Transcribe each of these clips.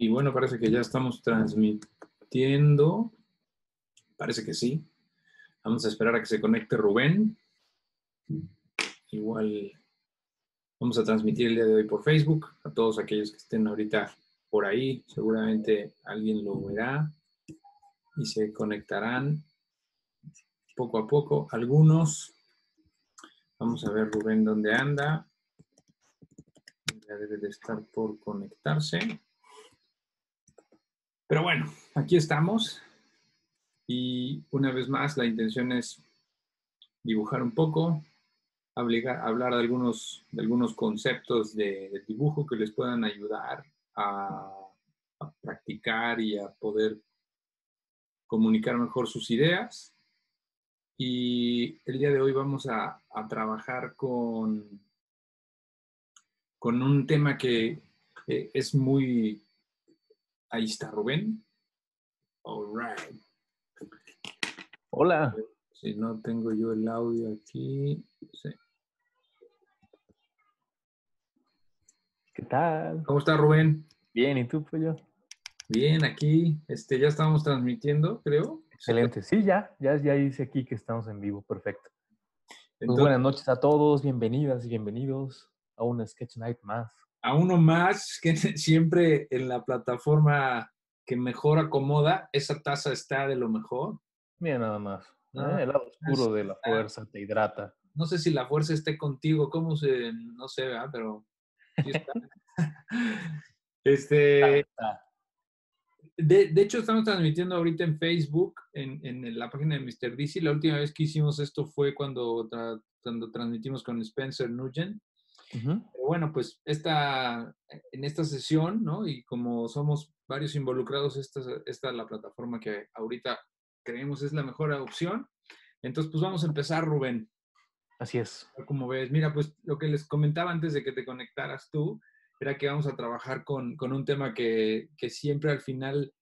Y bueno, parece que ya estamos transmitiendo. Parece que sí. Vamos a esperar a que se conecte Rubén. Igual vamos a transmitir el día de hoy por Facebook. A todos aquellos que estén ahorita por ahí, seguramente alguien lo verá y se conectarán poco a poco. Algunos. Vamos a ver Rubén dónde anda. Ya debe de estar por conectarse. Pero bueno, aquí estamos. Y una vez más, la intención es dibujar un poco, hablar de algunos, de algunos conceptos de, dibujo que les puedan ayudar a, practicar y a poder comunicar mejor sus ideas. Y el día de hoy vamos a, a trabajar con con un tema que es muy... Ahí está Rubén. All right. Hola. Si no tengo yo el audio aquí. Sí. ¿Qué tal? ¿Cómo está Rubén? Bien, ¿y tú, Pollo? Bien, aquí. Este, ya estamos transmitiendo, creo. Excelente. Sí, ya, ya, ya dice aquí que estamos en vivo. Perfecto. Pues buenas noches a todos, bienvenidas y bienvenidos a un Sketch Night más. A uno más, que siempre en la plataforma que mejor acomoda, esa taza está de lo mejor. Mira nada más. ¿eh? el lado oscuro de la fuerza te hidrata. No sé si la fuerza esté contigo, cómo se, no sé, ¿verdad? pero sí está. este, De, de, hecho, estamos transmitiendo ahorita en Facebook, en, en, la página de Mr. DC. La última vez que hicimos esto fue cuando, cuando transmitimos con Spencer Nugent. Pero bueno, pues esta, en esta sesión, ¿no? Y como somos varios involucrados, esta, esta es la plataforma que ahorita creemos es la mejor opción. Entonces, pues vamos a empezar, Rubén. Así es. Como ves, mira, pues lo que les comentaba antes de que te conectaras tú, era que vamos a trabajar con, con un tema que, que, siempre al final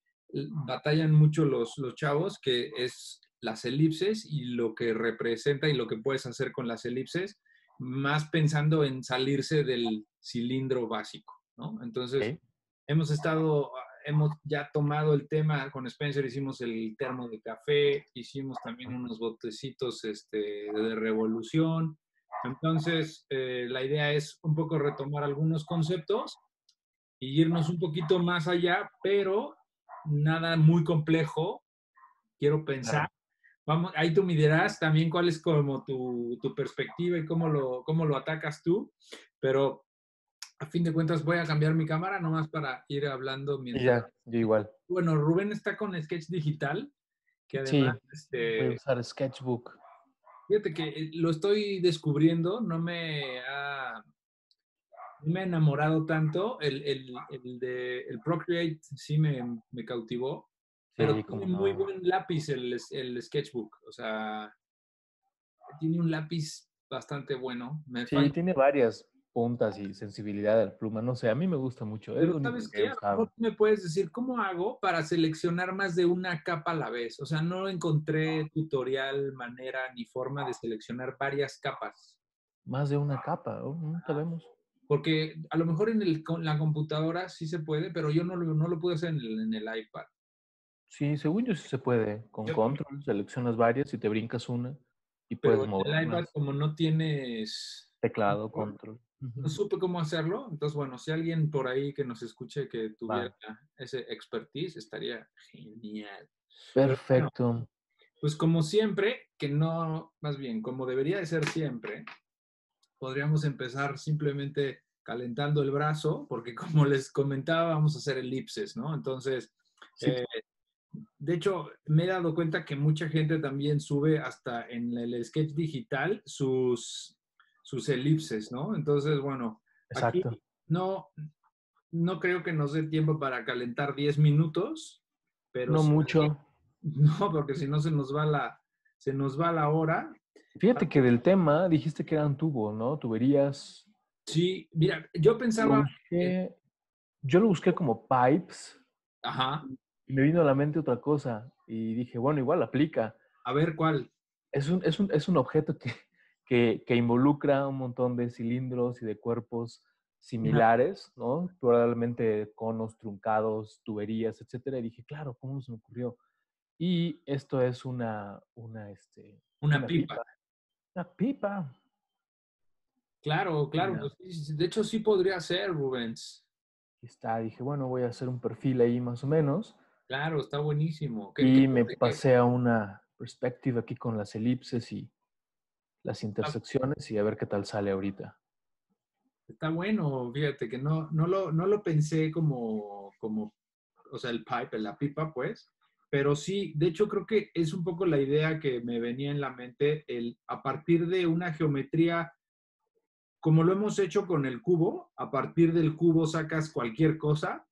batallan mucho los, los chavos, que es las elipses y lo que representa y lo que puedes hacer con las elipses más pensando en salirse del cilindro básico, ¿no? Entonces, hemos estado, hemos ya tomado el tema con Spencer, hicimos el termo de café, hicimos también unos botecitos este, de revolución. Entonces, eh, la idea es un poco retomar algunos conceptos y irnos un poquito más allá, pero nada muy complejo, quiero pensar, Vamos, ahí tú me dirás también cuál es como tu, tu perspectiva y cómo lo, cómo lo atacas tú, pero a fin de cuentas voy a cambiar mi cámara nomás para ir hablando mientras... Ya, yo igual. Bueno, Rubén está con Sketch Digital, que además... Sí, este, voy a usar Sketchbook. Fíjate que eh, lo estoy descubriendo, no me ha, no me ha enamorado tanto. El, el, el, de, el Procreate sí me, me cautivó, pero tiene muy buen lápiz el, el, sketchbook. O sea, tiene un lápiz bastante bueno. Me sí, tiene varias puntas y sensibilidad del pluma. No sé, a mí me gusta mucho. Pero, ¿sabes qué? me puedes decir cómo hago para seleccionar más de una capa a la vez? O sea, no encontré tutorial, manera ni forma de seleccionar varias capas. Más de una capa, oh, no sabemos. Porque a lo mejor en el, la computadora sí se puede, pero yo no lo, no lo pude hacer en el, en el iPad. Sí, según yo sí se puede. Con control seleccionas varias y te brincas una y puedes pero mover. El iPad, como no tienes teclado, control. No supe cómo hacerlo. Entonces, bueno, si alguien por ahí que nos escuche que tuviera ese expertise, estaría genial. Perfecto. pues como siempre, que no, más bien, como debería de ser siempre, podríamos empezar simplemente calentando el brazo, porque como les comentaba, vamos a hacer elipses, ¿no? Entonces, eh, de hecho, me he dado cuenta que mucha gente también sube hasta en el sketch digital sus, sus elipses, ¿no? Entonces, bueno, aquí no, no creo que nos dé tiempo para calentar 10 minutos, pero... No mucho. No, porque si no se nos va la, se nos va la hora. Fíjate que del tema dijiste que eran tubos, ¿no? Tuberías. Sí, mira, yo pensaba... yo lo busqué como pipes. Ajá me vino a la mente otra cosa y dije, bueno, igual aplica. A ver, ¿cuál? Es un, es un, es un objeto que, que, que, involucra un montón de cilindros y de cuerpos similares, ¿no? Probablemente conos truncados, tuberías, etcétera. Y dije, claro, ¿cómo se me ocurrió? Y esto es una, una, este, una, pipa. Una pipa. Claro, claro. Pues de hecho, sí podría ser, Rubens. Aquí está. Dije, bueno, voy a hacer un perfil ahí más o menos. Claro, está buenísimo. y me pasé a una perspectiva aquí con las elipses y las ah. intersecciones y a ver qué tal sale ahorita. Está bueno, fíjate que no, no, lo, no lo pensé como, como, o sea, el pipe, la pipa, pues, pero sí, de hecho creo que es un poco la idea que me venía en la mente, el a partir de una geometría, como lo hemos hecho con el cubo, a partir del cubo sacas cualquier cosa,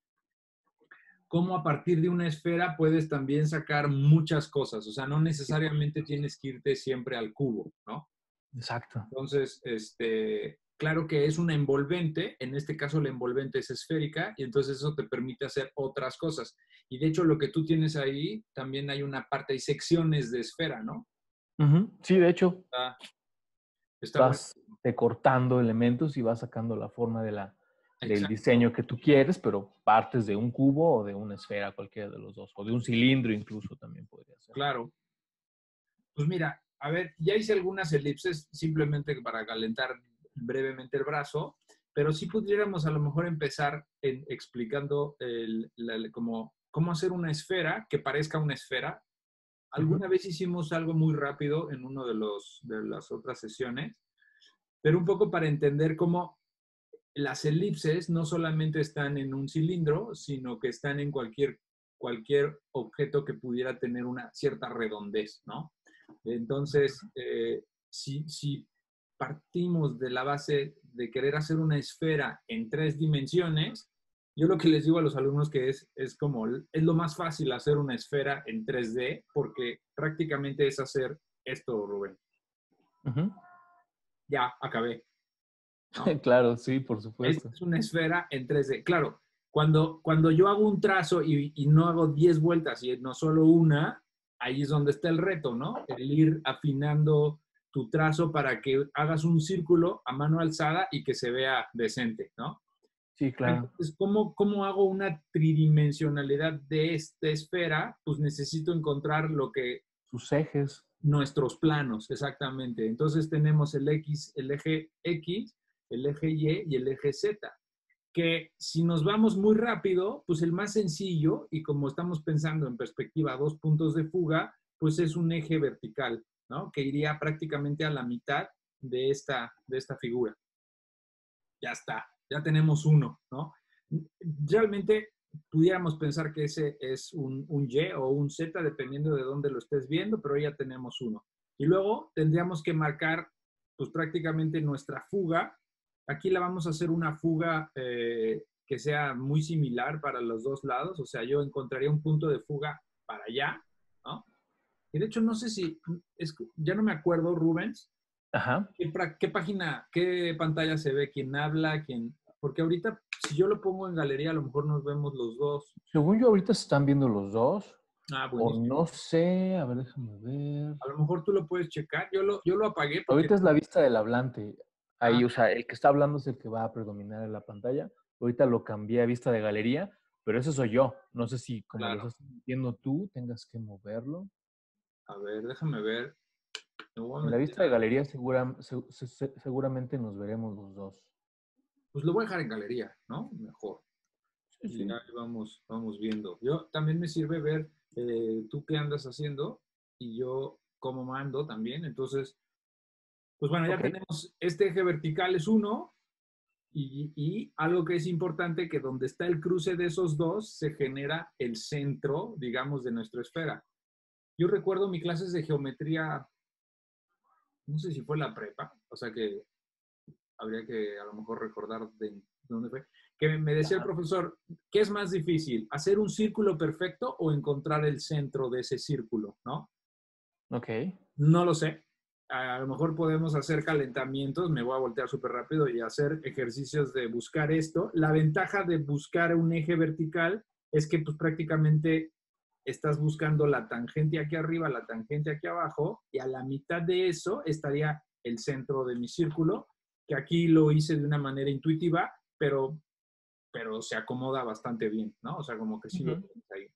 como a partir de una esfera puedes también sacar muchas cosas, o sea, no necesariamente tienes que irte siempre al cubo, ¿no? Exacto. Entonces, este, claro que es una envolvente, en este caso la envolvente es esférica y entonces eso te permite hacer otras cosas. Y de hecho lo que tú tienes ahí, también hay una parte, hay secciones de esfera, ¿no? Sí, de hecho. vas cortando elementos y vas sacando la forma de la, del diseño que tú quieres, pero partes de un cubo o de una esfera, cualquiera de los dos, o de un cilindro incluso también podría ser. Claro. Pues mira, a ver, ya hice algunas elipses simplemente para calentar brevemente el brazo, pero si pudiéramos a lo mejor empezar explicando el, cómo, hacer una esfera que parezca una esfera. Alguna vez hicimos algo muy rápido en una de, los, de las otras sesiones, pero un poco para entender cómo las elipses no solamente están en un cilindro, sino que están en cualquier, cualquier objeto que pudiera tener una cierta redondez, ¿no? Entonces, eh, si, si partimos de la base de querer hacer una esfera en tres dimensiones, yo lo que les digo a los alumnos que es, es como, es lo más fácil hacer una esfera en 3D porque prácticamente es hacer esto, Rubén. Ya, acabé. claro, sí, por supuesto. Es una esfera en 3D. Claro, cuando, cuando yo hago un trazo y, y no hago 10 vueltas y no solo una, ahí es donde está el reto, ¿no? El ir afinando tu trazo para que hagas un círculo a mano alzada y que se vea decente, ¿no? Sí, claro. Entonces, ¿cómo, ¿cómo hago una tridimensionalidad de esta esfera? Pues necesito encontrar lo que... Sus ejes. Nuestros planos, exactamente. Entonces tenemos el X, el eje X, el eje Y y el eje Z. Que si nos vamos muy rápido, pues el más sencillo, y como estamos pensando en perspectiva dos puntos de fuga, pues es un eje vertical. Que iría prácticamente a la mitad de esta, de esta figura. Ya está, ya tenemos uno, ¿no? Realmente pudiéramos pensar que ese es un, un, Y o un Z, dependiendo de dónde lo estés viendo, pero ya tenemos uno. Y luego tendríamos que marcar, pues prácticamente nuestra fuga. Aquí la vamos a hacer una fuga eh, que sea muy similar para los dos lados, o sea, yo encontraría un punto de fuga para allá, y de hecho, no sé si, es, ya no me acuerdo, Rubens, Ajá. ¿qué, página, qué pantalla se ve? ¿Quién habla? ¿Quién? Porque ahorita, si yo lo pongo en galería, a lo mejor nos vemos los dos. Según yo, ahorita se están viendo los dos. Ah, bueno. O no sé, a ver, déjame ver. A lo mejor tú lo puedes checar. Yo lo, yo lo apagué. Ahorita es la vista del hablante. Ahí, ah. o sea, el que está hablando es el que va a predominar en la pantalla. Ahorita lo cambié a vista de galería, pero ese soy yo. No sé si como lo estás viendo tú, tengas que moverlo. A ver, déjame ver. En la vista de galería seguramente nos veremos los dos. Pues lo voy a dejar en galería, ¿no? Mejor. Sí, vamos, vamos viendo. Yo también me sirve ver eh, tú qué andas haciendo y yo cómo mando también. Entonces, pues bueno, ya tenemos este eje vertical es uno y, y, algo que es importante que donde está el cruce de esos dos se genera el centro, digamos, de nuestra esfera. Yo recuerdo mis clases de geometría, no sé si fue la prepa, o sea que habría que a lo mejor recordar de dónde fue, que me decía el profesor, ¿qué es más difícil? ¿Hacer un círculo perfecto o encontrar el centro de ese círculo? ¿No? Ok. No lo sé. A lo mejor podemos hacer calentamientos, me voy a voltear súper rápido y hacer ejercicios de buscar esto. La ventaja de buscar un eje vertical es que pues prácticamente estás buscando la tangente aquí arriba, la tangente aquí abajo, y a la mitad de eso estaría el centro de mi círculo, que aquí lo hice de una manera intuitiva, pero, pero se acomoda bastante bien, ¿no? O sea, como que sí lo ahí.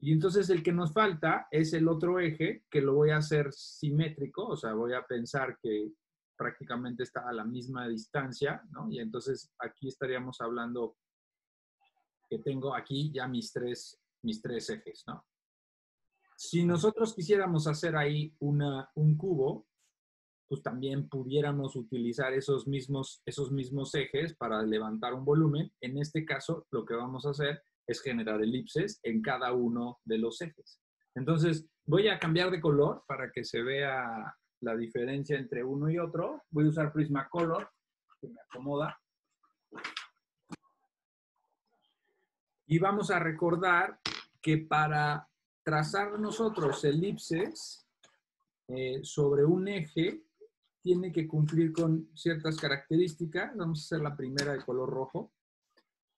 Y entonces el que nos falta es el otro eje, que lo voy a hacer simétrico, o sea, voy a pensar que prácticamente está a la misma distancia, ¿no? Y entonces aquí estaríamos hablando que tengo aquí ya mis tres, mis tres ejes, ¿no? Si nosotros quisiéramos hacer ahí una, un cubo, pues también pudiéramos utilizar esos mismos, esos mismos ejes para levantar un volumen. En este caso, lo que vamos a hacer es generar elipses en cada uno de los ejes. Entonces, voy a cambiar de color para que se vea la diferencia entre uno y otro. Voy a usar Prismacolor, que me acomoda. Y vamos a recordar que para trazar nosotros elipses eh, sobre un eje, tiene que cumplir con ciertas características. Vamos a hacer la primera de color rojo.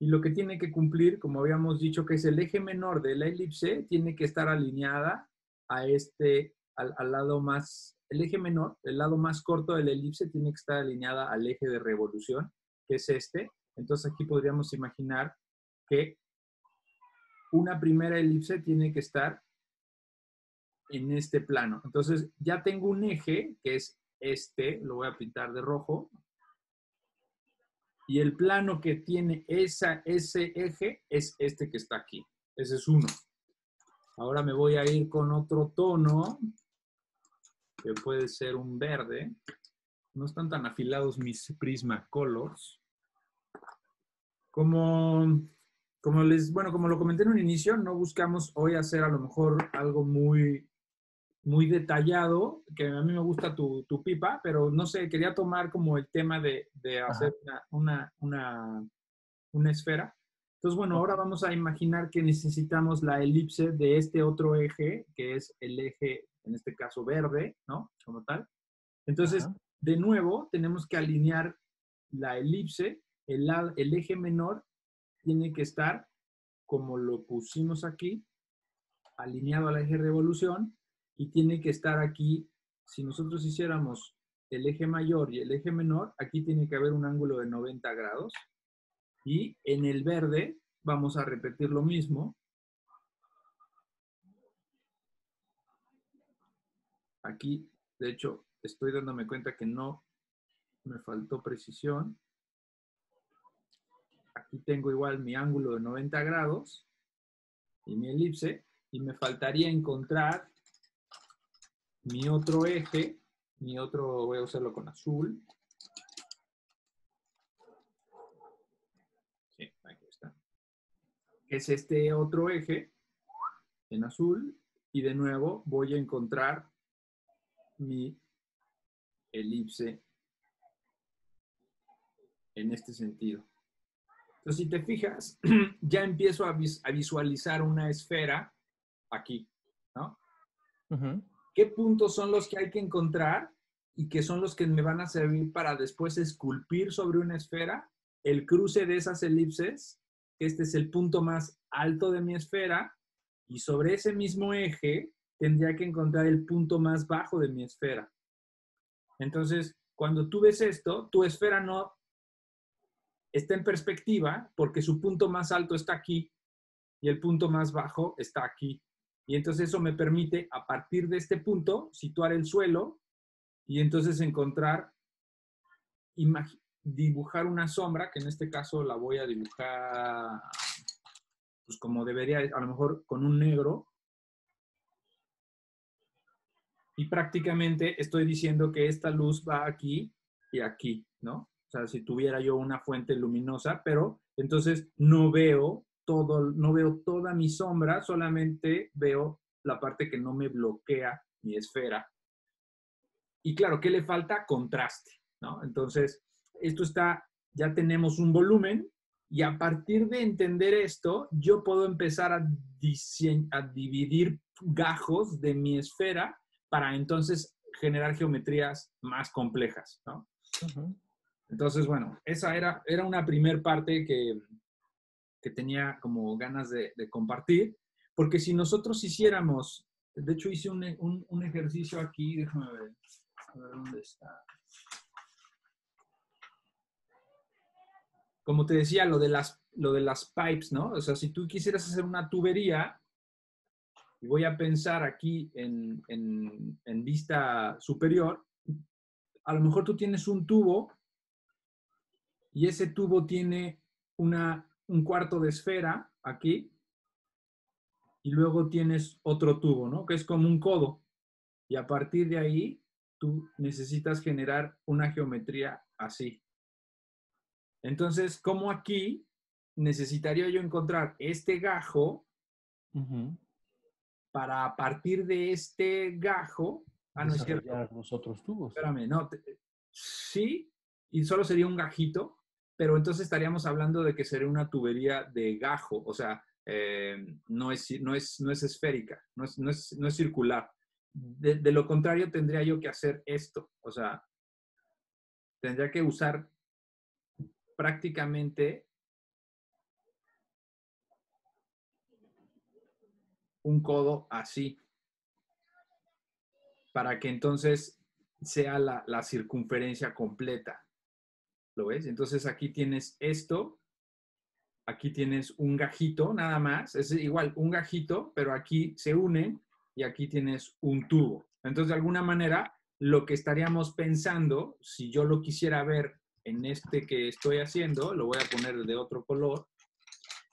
Y lo que tiene que cumplir, como habíamos dicho, que es el eje menor de la elipse, tiene que estar alineada a este, al, lado más, el eje menor, el lado más corto de la elipse tiene que estar alineada al eje de revolución, que es este. Entonces aquí podríamos imaginar que una primera elipse tiene que estar en este plano. Entonces ya tengo un eje, que es este, lo voy a pintar de rojo, y el plano que tiene esa, ese eje es este que está aquí. Ese es uno. Ahora me voy a ir con otro tono, que puede ser un verde. No están tan afilados mis Prisma Colors. Como, como les, bueno, como lo comenté en un inicio, no buscamos hoy hacer a lo mejor algo muy muy detallado, que a mí me gusta tu, pipa, pero no sé, quería tomar como el tema de, hacer una, una, esfera. Entonces, bueno, ahora vamos a imaginar que necesitamos la elipse de este otro eje, que es el eje, en este caso verde, ¿no? Como tal. Entonces, de nuevo, tenemos que alinear la elipse, el, el eje menor tiene que estar como lo pusimos aquí, alineado al eje de revolución, y tiene que estar aquí, si nosotros hiciéramos el eje mayor y el eje menor, aquí tiene que haber un ángulo de 90 grados. Y en el verde vamos a repetir lo mismo. Aquí, de hecho, estoy dándome cuenta que no me faltó precisión. Aquí tengo igual mi ángulo de 90 grados y mi elipse. Y me faltaría encontrar mi otro eje, mi otro, voy a usarlo con azul. Sí, aquí está. Es este otro eje en azul y de nuevo voy a encontrar mi elipse en este sentido. Entonces, si te fijas, ya empiezo a, visualizar una esfera aquí, ¿no? Qué puntos son los que hay que encontrar y que son los que me van a servir para después esculpir sobre una esfera el cruce de esas elipses. Este es el punto más alto de mi esfera y sobre ese mismo eje tendría que encontrar el punto más bajo de mi esfera. Entonces, cuando tú ves esto, tu esfera no está en perspectiva porque su punto más alto está aquí y el punto más bajo está aquí. Y entonces eso me permite, a partir de este punto, situar el suelo y entonces encontrar, dibujar una sombra, que en este caso la voy a dibujar, pues como debería, a lo mejor con un negro. Y prácticamente estoy diciendo que esta luz va aquí y aquí, ¿no? O sea, si tuviera yo una fuente luminosa, pero entonces no veo no veo toda mi sombra, solamente veo la parte que no me bloquea mi esfera. Y claro, ¿qué le falta? Contraste, ¿no? Entonces, esto está, ya tenemos un volumen y a partir de entender esto, yo puedo empezar a, a dividir gajos de mi esfera para entonces generar geometrías más complejas, ¿no? Entonces, bueno, esa era, era una primer parte que, que tenía como ganas de, compartir, porque si nosotros hiciéramos, de hecho hice un, un, ejercicio aquí, déjame ver, a ver dónde está. como te decía, lo de las, lo de las pipes, ¿no? O sea, si tú quisieras hacer una tubería, y voy a pensar aquí en, en vista superior, a lo mejor tú tienes un tubo y ese tubo tiene una, un cuarto de esfera aquí y luego tienes otro tubo, ¿no? Que es como un codo. Y a partir de ahí, tú necesitas generar una geometría así. Entonces, como aquí necesitaría yo encontrar este gajo para a partir de este gajo... Ah, no es cierto. los otros tubos. Espérame, no. sí, y solo sería un gajito, pero entonces estaríamos hablando de que sería una tubería de gajo, o sea, eh, no, es, no, es, no es esférica, no es, no es, no es circular. De, de, lo contrario, tendría yo que hacer esto, o sea, tendría que usar prácticamente un codo así, para que entonces sea la, la circunferencia completa. ¿Lo ves? Entonces aquí tienes esto, aquí tienes un gajito nada más, es igual un gajito, pero aquí se unen y aquí tienes un tubo. Entonces, de alguna manera, lo que estaríamos pensando, si yo lo quisiera ver en este que estoy haciendo, lo voy a poner de otro color,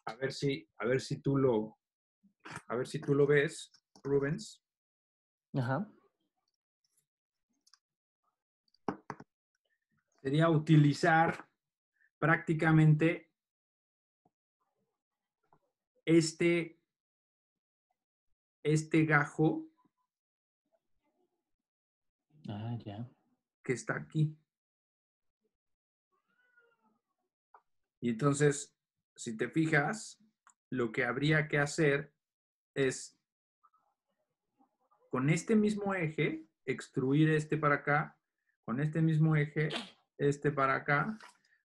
a ver si, a ver si tú lo, a ver si tú lo ves, Rubens. Ajá. Sería utilizar prácticamente este, este gajo ah, ya. que está aquí. Y entonces, si te fijas, lo que habría que hacer es con este mismo eje, extruir este para acá, con este mismo eje, este para acá,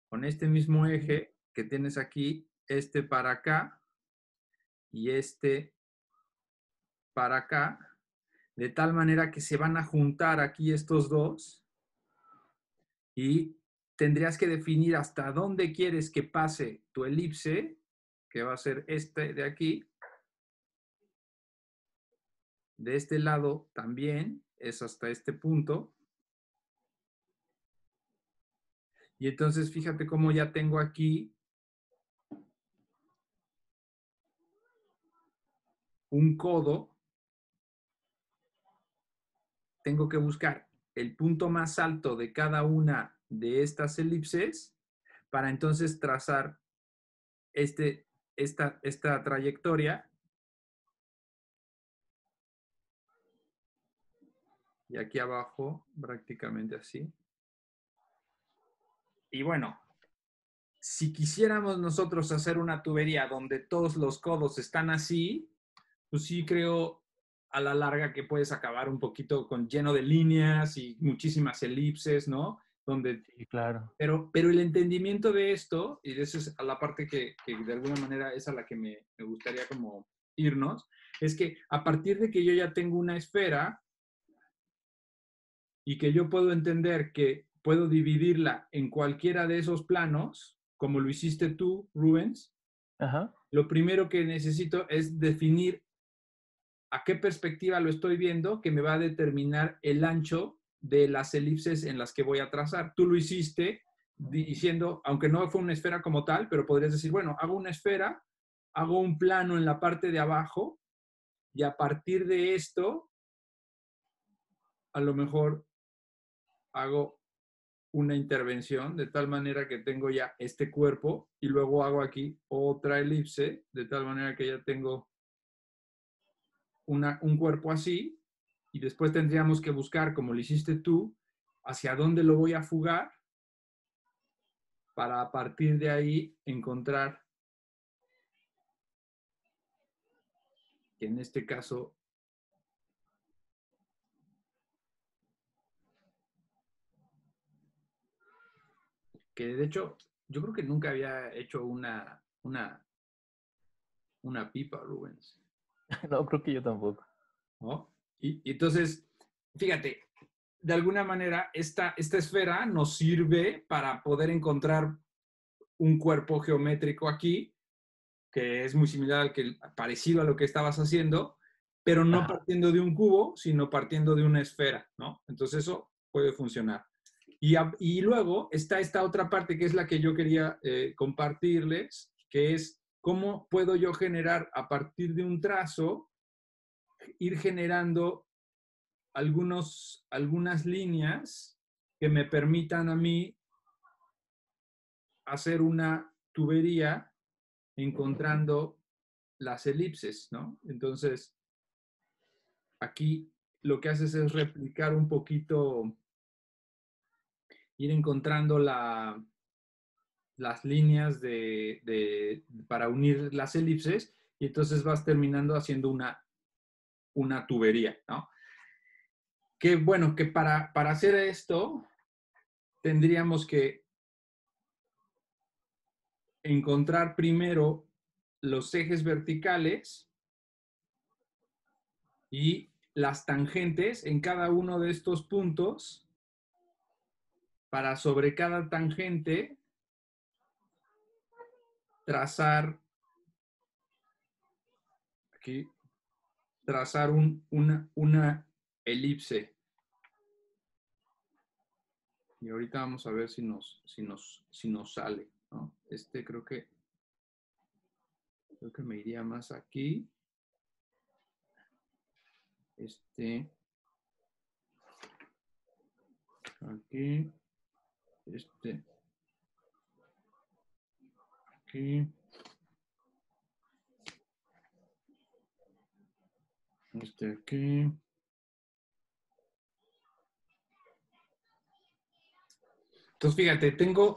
con este mismo eje que tienes aquí, este para acá y este para acá, de tal manera que se van a juntar aquí estos dos y tendrías que definir hasta dónde quieres que pase tu elipse, que va a ser este de aquí, de este lado también es hasta este punto. Y entonces fíjate cómo ya tengo aquí un codo. Tengo que buscar el punto más alto de cada una de estas elipses para entonces trazar este, esta, esta trayectoria y aquí abajo prácticamente así. Y bueno, si quisiéramos nosotros hacer una tubería donde todos los codos están así, pues sí creo a la larga que puedes acabar un poquito con lleno de líneas y muchísimas elipses, ¿no? Donde, sí, claro. Pero, pero el entendimiento de esto, y esa es a la parte que, que, de alguna manera es a la que me, me gustaría como irnos, es que a partir de que yo ya tengo una esfera, y que yo puedo entender que puedo dividirla en cualquiera de esos planos, como lo hiciste tú, Rubens, lo primero que necesito es definir a qué perspectiva lo estoy viendo, que me va a determinar el ancho de las elipses en las que voy a trazar. Tú lo hiciste diciendo, aunque no fue una esfera como tal, pero podrías decir, bueno, hago una esfera, hago un plano en la parte de abajo y a partir de esto, a lo mejor hago una intervención de tal manera que tengo ya este cuerpo y luego hago aquí otra elipse de tal manera que ya tengo una, un cuerpo así y después tendríamos que buscar, como lo hiciste tú, hacia dónde lo voy a fugar para a partir de ahí encontrar que en este caso que de hecho yo creo que nunca había hecho una, una, una pipa, Rubens. No, creo que yo tampoco. ¿No? Y, entonces, fíjate, de alguna manera esta, esta esfera nos sirve para poder encontrar un cuerpo geométrico aquí, que es muy similar al que, parecido a lo que estabas haciendo, pero no partiendo de un cubo, sino partiendo de una esfera, ¿no? Entonces eso puede funcionar. Y, luego está esta otra parte que es la que yo quería eh, compartirles, que es cómo puedo yo generar a partir de un trazo, ir generando algunos, algunas líneas que me permitan a mí hacer una tubería encontrando las elipses, ¿no? Entonces, aquí lo que haces es replicar un poquito, ir encontrando la, las líneas de, para unir las elipses y entonces vas terminando haciendo una, una tubería. Que bueno, que para, para hacer esto tendríamos que encontrar primero los ejes verticales y las tangentes en cada uno de estos puntos para sobre cada tangente trazar aquí trazar un, una, elipse y ahorita vamos a ver si nos, si nos, si nos sale. Este creo que, creo que me iría más aquí. Este. Aquí. Este. Aquí. Este aquí. Entonces, fíjate, tengo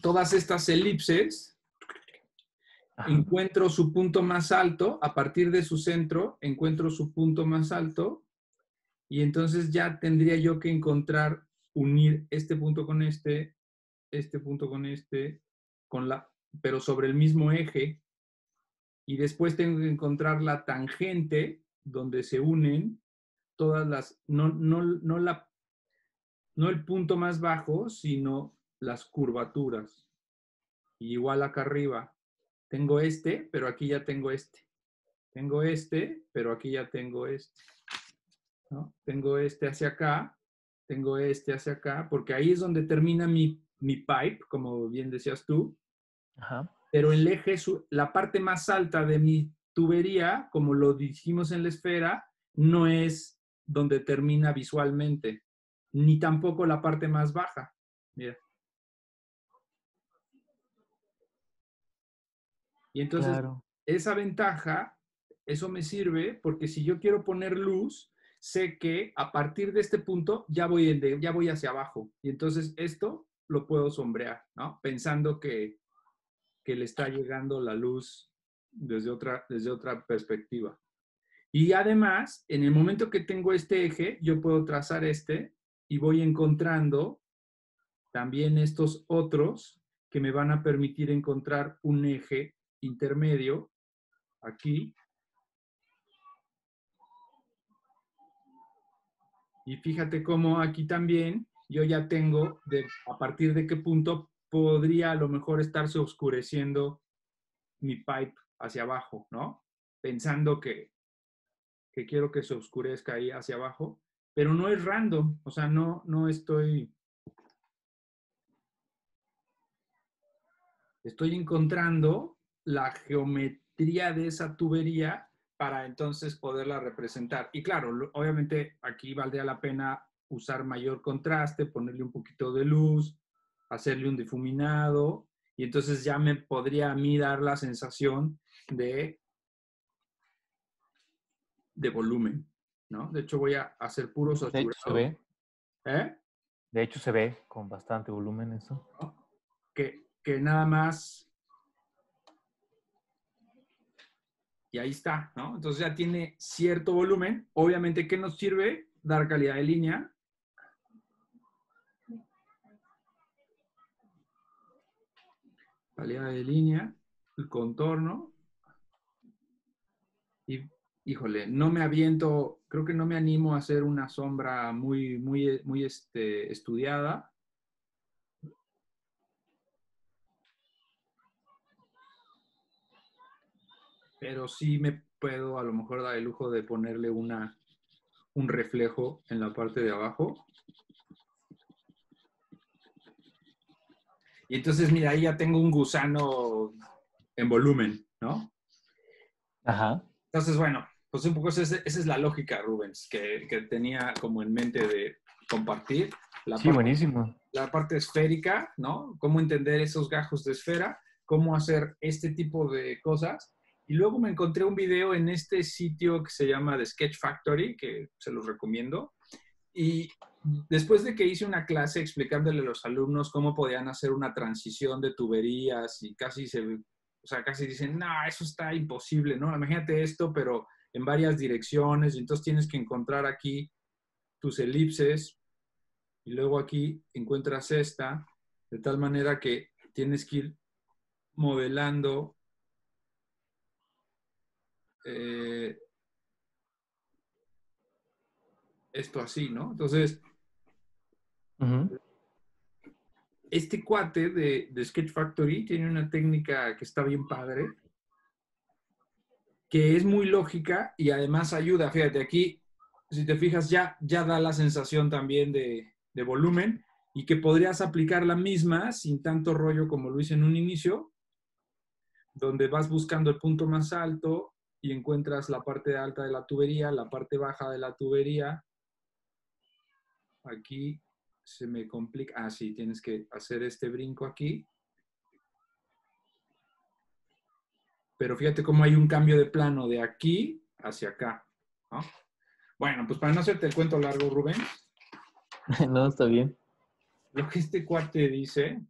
todas estas elipses, encuentro su punto más alto, a partir de su centro, encuentro su punto más alto, y entonces ya tendría yo que encontrar, unir este punto con este, este punto con este, con la, pero sobre el mismo eje, y después tengo que encontrar la tangente donde se unen todas las, no, no, no la no el punto más bajo, sino las curvaturas. igual acá arriba, tengo este, pero aquí ya tengo este. Tengo este, pero aquí ya tengo este. Tengo este hacia acá, tengo este hacia acá, porque ahí es donde termina mi, mi pipe, como bien decías tú. Pero el eje, la parte más alta de mi tubería, como lo dijimos en la esfera, no es donde termina visualmente ni tampoco la parte más baja. Mira. Y entonces, esa ventaja, eso me sirve porque si yo quiero poner luz, sé que a partir de este punto ya voy, ya voy hacia abajo. Y entonces esto lo puedo sombrear, ¿no? Pensando que, que le está llegando la luz desde otra, desde otra perspectiva. Y además, en el momento que tengo este eje, yo puedo trazar este y voy encontrando también estos otros que me van a permitir encontrar un eje intermedio aquí. Y fíjate cómo aquí también yo ya tengo de, a partir de qué punto podría a lo mejor estarse oscureciendo mi pipe hacia abajo, ¿no? Pensando que, que quiero que se oscurezca ahí hacia abajo pero no es random, o sea, no, no estoy... Estoy encontrando la geometría de esa tubería para entonces poderla representar. Y claro, obviamente aquí valdría la pena usar mayor contraste, ponerle un poquito de luz, hacerle un difuminado, y entonces ya me podría a mí dar la sensación de, de volumen. ¿no? De hecho, voy a hacer puro saturado. De hecho, se ve. ¿Eh? De hecho, se ve con bastante volumen eso. Que, que nada más. Y ahí está, ¿no? Entonces ya tiene cierto volumen. Obviamente, ¿qué nos sirve? Dar calidad de línea. Calidad de línea, el contorno. Y híjole, no me aviento, creo que no me animo a hacer una sombra muy, muy, muy este, estudiada. Pero sí me puedo a lo mejor dar el lujo de ponerle una, un reflejo en la parte de abajo. Y entonces, mira, ahí ya tengo un gusano en volumen, ¿no? Ajá. Entonces, bueno, pues un poco esa, es la lógica, Rubens, que, que, tenía como en mente de compartir. La sí, buenísimo. La parte esférica, ¿no? Cómo entender esos gajos de esfera, cómo hacer este tipo de cosas. Y luego me encontré un video en este sitio que se llama The Sketch Factory, que se los recomiendo. Y después de que hice una clase explicándole a los alumnos cómo podían hacer una transición de tuberías y casi se, o sea, casi dicen, no, eso está imposible, ¿no? Imagínate esto, pero en varias direcciones, y entonces tienes que encontrar aquí tus elipses, y luego aquí encuentras esta, de tal manera que tienes que ir modelando eh, esto así, ¿no? Entonces, este cuate de, de, Sketch Factory tiene una técnica que está bien padre, que es muy lógica y además ayuda. Fíjate, aquí, si te fijas, ya, ya da la sensación también de, de volumen y que podrías aplicar la misma sin tanto rollo como lo hice en un inicio, donde vas buscando el punto más alto y encuentras la parte alta de la tubería, la parte baja de la tubería. Aquí se me complica. Ah, sí, tienes que hacer este brinco aquí. Pero fíjate cómo hay un cambio de plano de aquí hacia acá. Bueno, pues para no hacerte el cuento largo, Rubén. no, está bien. Lo que este cuate dice,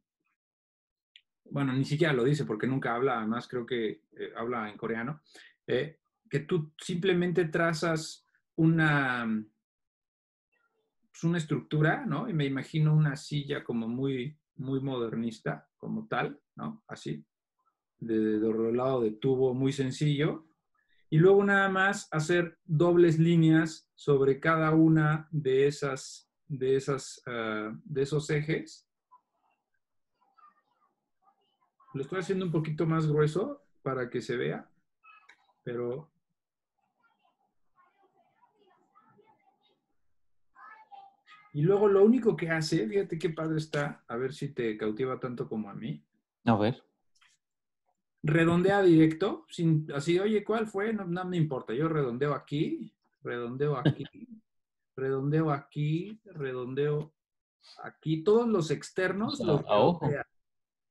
bueno, ni siquiera lo dice porque nunca habla, además creo que eh, habla en coreano, eh, que tú simplemente trazas una, pues, una estructura, ¿no? Y me imagino una silla como muy, muy modernista, como tal, ¿no? Así, de, de, de tubo muy sencillo. Y luego nada más hacer dobles líneas sobre cada una de esas, de esas, ah, de esos ejes. Lo estoy haciendo un poquito más grueso para que se vea, pero Y luego lo único que hace, fíjate qué padre está, a ver si te cautiva tanto como a mí. A ver. Redondea directo, sin, así, oye, ¿cuál fue? No, no me importa, yo redondeo aquí, redondeo aquí, redondeo aquí, redondeo aquí, todos los externos los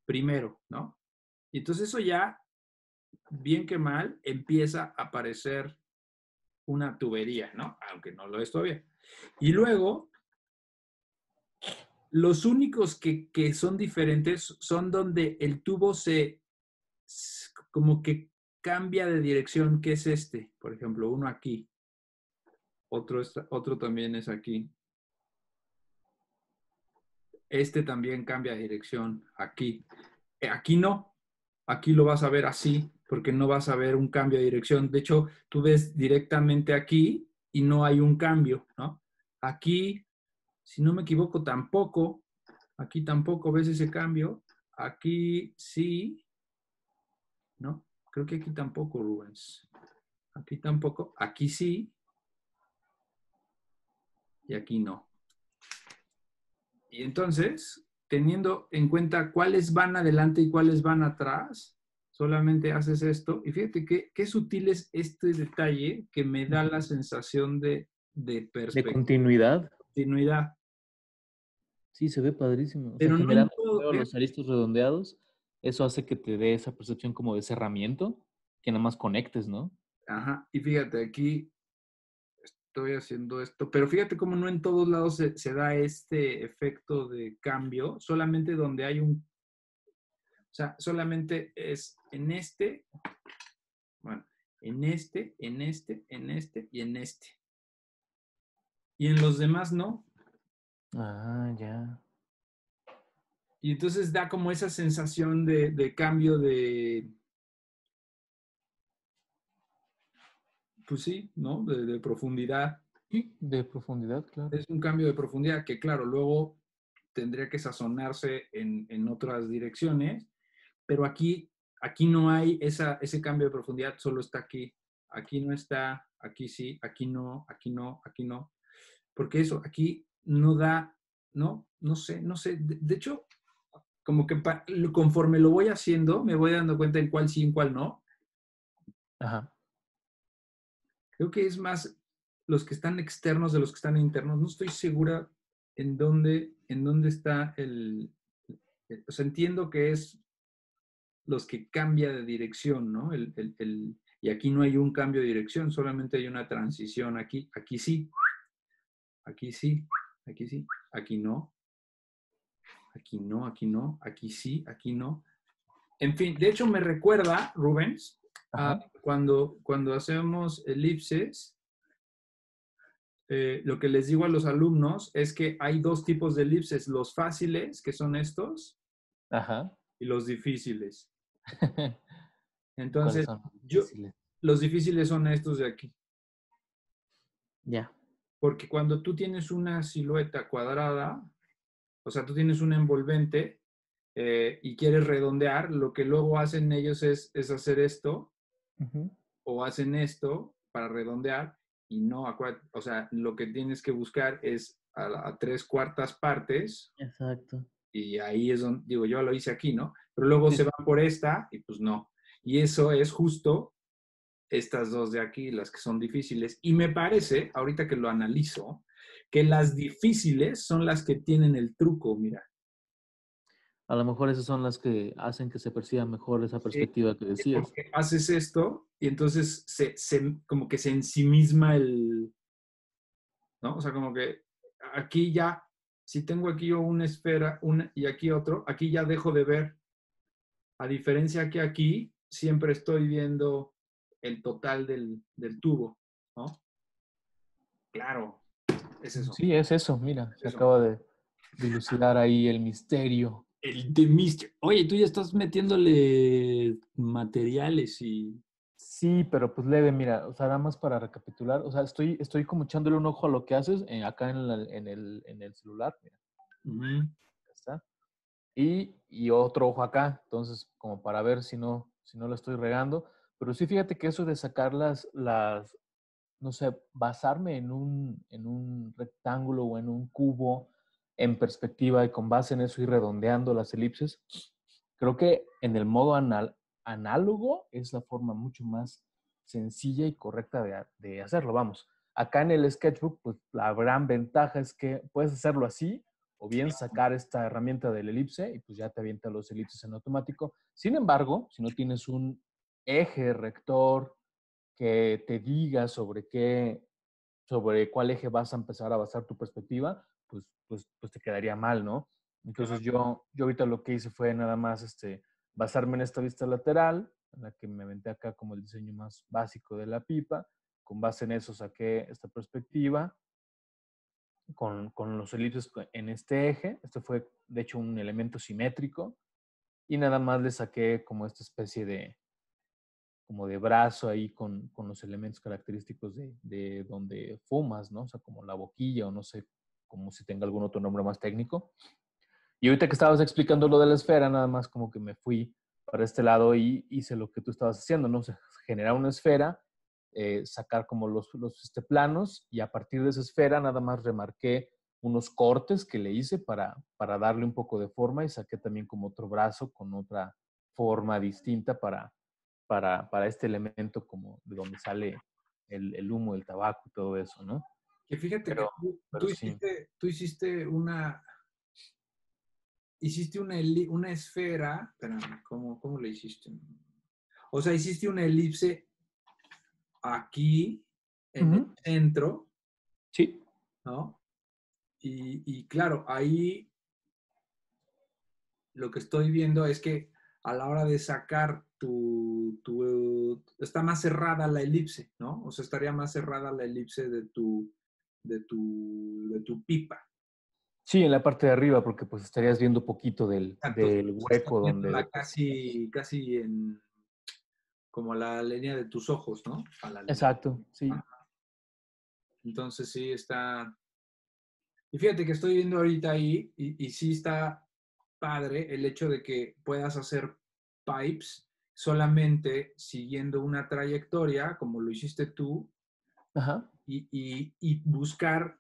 primero, ¿no? Y entonces eso ya, bien que mal, empieza a aparecer una tubería, ¿no? Aunque no lo es todavía. Y luego los únicos que, son diferentes son donde el tubo se, como que cambia de dirección, que es este, por ejemplo, uno aquí, otro, otro también es aquí. Este también cambia de dirección aquí. Eh, aquí no, aquí lo vas a ver así, porque no vas a ver un cambio de dirección. De hecho, tú ves directamente aquí y no hay un cambio, ¿no? Aquí si no me equivoco, tampoco. Aquí tampoco ves ese cambio. Aquí sí. ¿No? Creo que aquí tampoco, Rubens. Aquí tampoco. Aquí sí. Y aquí no. Y entonces, teniendo en cuenta cuáles van adelante y cuáles van atrás, solamente haces esto. Y fíjate qué, qué sutil es este detalle que me da la sensación de, de perspectiva. De continuidad continuidad. Sí, se ve padrísimo. Pero no los aristos redondeados, eso hace que te dé esa percepción como de cerramiento, que nada más conectes, ¿no? Ajá, y fíjate, aquí estoy haciendo esto, pero fíjate cómo no en todos lados se, se da este efecto de cambio, solamente donde hay un, o sea, solamente es en este, bueno, en este, en este, en este y en este y en los demás no. Ah, ya. Y entonces da como esa sensación de, cambio de, pues sí, ¿no? De, profundidad. Sí, de profundidad, claro. Es un cambio de profundidad que, claro, luego tendría que sazonarse en, en otras direcciones, pero aquí aquí no hay esa, ese cambio de profundidad, solo está aquí. Aquí no está, aquí sí, aquí no, aquí no, aquí no. Porque eso, aquí no da, ¿no? No sé, no sé. De, hecho, como que conforme lo voy haciendo, me voy dando cuenta en cuál sí, en cuál no. Ajá. Creo que es más los que están externos de los que están internos. No estoy segura en dónde, en dónde está el, o sea, entiendo que es los que cambia de dirección, ¿no? El, el, y aquí no hay un cambio de dirección, solamente hay una transición aquí. Aquí sí, aquí sí, aquí sí, aquí no, aquí no, aquí no, aquí sí, aquí no. En fin, de hecho me recuerda, Rubens, cuando, cuando hacemos elipses, eh, lo que les digo a los alumnos es que hay dos tipos de elipses, los fáciles, que son estos, y los difíciles. Entonces, yo, los difíciles son estos de aquí. Ya. Porque cuando tú tienes una silueta cuadrada, o sea, tú tienes un envolvente eh, y quieres redondear, lo que luego hacen ellos es, es hacer esto, o hacen esto para redondear, y no, o sea, lo que tienes que buscar es a, tres cuartas partes. Exacto. Y ahí es donde, digo, yo lo hice aquí, ¿no? Pero luego se van por esta y pues no. Y eso es justo estas dos de aquí, las que son difíciles. Y me parece, ahorita que lo analizo, que las difíciles son las que tienen el truco, mira. A lo mejor esas son las que hacen que se perciba mejor esa perspectiva que decías. Porque haces esto y entonces se, se, como que se ensimisma el, ¿no? O sea, como que aquí ya, si tengo aquí yo una esfera una, y aquí otro, aquí ya dejo de ver. A diferencia que aquí siempre estoy viendo el total del, del tubo, ¿no? Claro, es eso. Sí, es eso, mira, se acaba de dilucidar ahí el misterio. El de misterio. Oye, tú ya estás metiéndole materiales y... Sí, pero pues leve, mira, o sea, nada más para recapitular, o sea, estoy, estoy como echándole un ojo a lo que haces eh, acá en, en, el, en, el, celular, mira. Y, otro ojo acá, entonces, como para ver si no, si no lo estoy regando. Pero sí, fíjate que eso de sacar las, las no sé, basarme en un, en un rectángulo o en un cubo en perspectiva y con base en eso ir redondeando las elipses, creo que en el modo anal, análogo es la forma mucho más sencilla y correcta de, de, hacerlo. Vamos, acá en el sketchbook, pues la gran ventaja es que puedes hacerlo así o bien sacar esta herramienta del elipse y pues ya te avienta los elipses en automático. Sin embargo, si no tienes un eje rector que te diga sobre qué, sobre cuál eje vas a empezar a basar tu perspectiva, pues, pues, pues te quedaría mal, ¿no? Entonces yo, yo ahorita lo que hice fue nada más este, basarme en esta vista lateral, en la que me aventé acá como el diseño más básico de la pipa. Con base en eso saqué esta perspectiva con, con los elipses en este eje. Este fue, de hecho, un elemento simétrico. Y nada más le saqué como esta especie de, como de brazo ahí con, con los elementos característicos de, de, donde fumas, ¿no? O sea, como la boquilla o no sé, como si tenga algún otro nombre más técnico. Y ahorita que estabas explicando lo de la esfera, nada más como que me fui para este lado y hice lo que tú estabas haciendo, ¿no? O sea, generar una esfera, eh, sacar como los, los este, planos y a partir de esa esfera nada más remarqué unos cortes que le hice para, para darle un poco de forma y saqué también como otro brazo con otra forma distinta para, para, para este elemento como de donde sale el, el, humo del tabaco y todo eso, ¿no? Que fíjate que tú, hiciste, tú, hiciste, una... Hiciste una, una esfera, espérame, ¿cómo, ¿cómo le hiciste? O sea, hiciste una elipse aquí, en el centro. Sí. ¿No? Y, y, claro, ahí lo que estoy viendo es que a la hora de sacar tu, tu, está más cerrada la elipse, ¿no? O sea, estaría más cerrada la elipse de tu, de tu, de tu pipa. Sí, en la parte de arriba, porque pues estarías viendo poquito del, del hueco donde... Casi, casi en, como la línea de tus ojos, ¿no? Exacto, sí. Entonces sí está... Y fíjate que estoy viendo ahorita ahí y, y sí está padre el hecho de que puedas hacer pipes solamente siguiendo una trayectoria, como lo hiciste tú, Y, buscar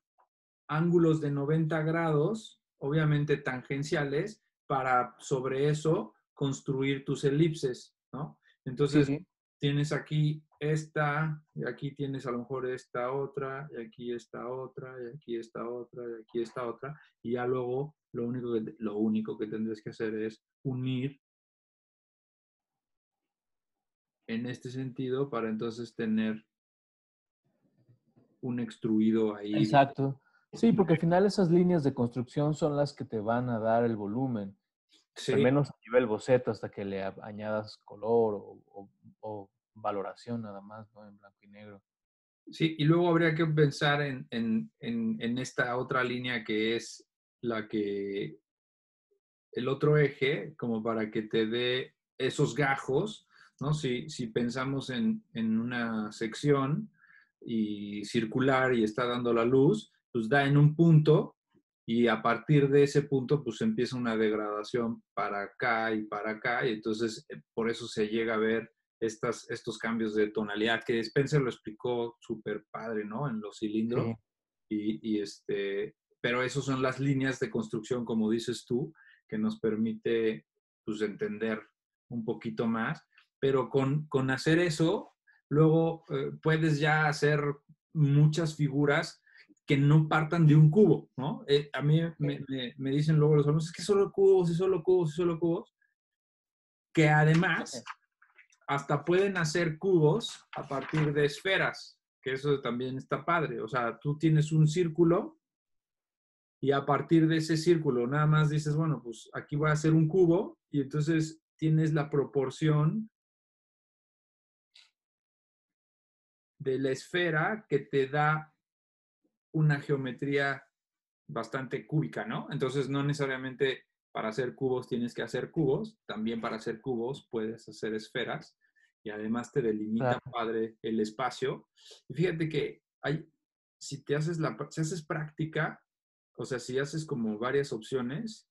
ángulos de 90 grados, obviamente tangenciales, para sobre eso construir tus elipses, ¿no? Entonces, tienes aquí esta, y aquí tienes a lo mejor esta otra, y aquí esta otra, y aquí esta otra, y aquí esta otra, y ya luego lo único que, lo único que tendrás que hacer es unir en este sentido para entonces tener un extruido ahí. Exacto. Sí, porque al final esas líneas de construcción son las que te van a dar el volumen. Al menos a nivel boceto hasta que le añadas color o, valoración nada más, ¿no? En blanco y negro. Sí, y luego habría que pensar en, en esta otra línea que es la que, el otro eje, como para que te dé esos gajos, ¿no? Si, si pensamos en, en una sección y circular y está dando la luz, pues da en un punto y a partir de ese punto pues empieza una degradación para acá y para acá y entonces eh, por eso se llega a ver estas, estos cambios de tonalidad que Spencer lo explicó súper padre, ¿no? En los cilindros. Y, y, este, pero esas son las líneas de construcción, como dices tú, que nos permite pues, entender un poquito más. Pero con, con hacer eso, luego eh, puedes ya hacer muchas figuras que no partan de un cubo, ¿no? Eh, a mí me, me, dicen luego los alumnos, es que solo cubos y solo cubos y solo cubos, que además hasta pueden hacer cubos a partir de esferas, que eso también está padre. O sea, tú tienes un círculo y a partir de ese círculo nada más dices, bueno, pues aquí voy a hacer un cubo y entonces tienes la proporción de la esfera que te da una geometría bastante cúbica, ¿no? Entonces no necesariamente para hacer cubos tienes que hacer cubos, también para hacer cubos puedes hacer esferas y además te delimita padre el espacio. Y fíjate que hay, si te haces la, si haces práctica, o sea, si haces como varias opciones,